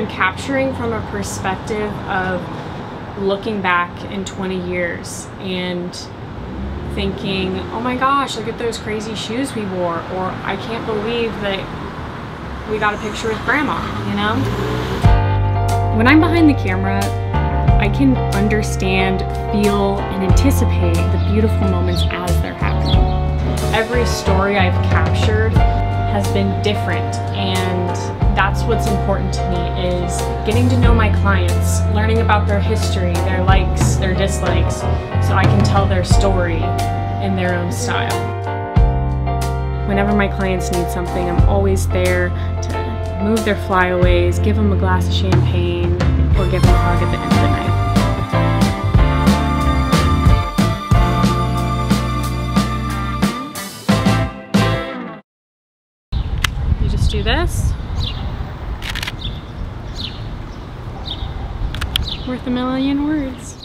I'm capturing from a perspective of looking back in 20 years and thinking, oh my gosh, look at those crazy shoes we wore, or I can't believe that we got a picture with grandma, you know? When I'm behind the camera, I can understand, feel, and anticipate the beautiful moments as they're happening. Every story I've captured has been different and that's what's important to me is getting to know my clients, learning about their history, their likes, their dislikes, so I can tell their story in their own style. Whenever my clients need something, I'm always there to move their flyaways, give them a glass of champagne, do this. Worth a million words.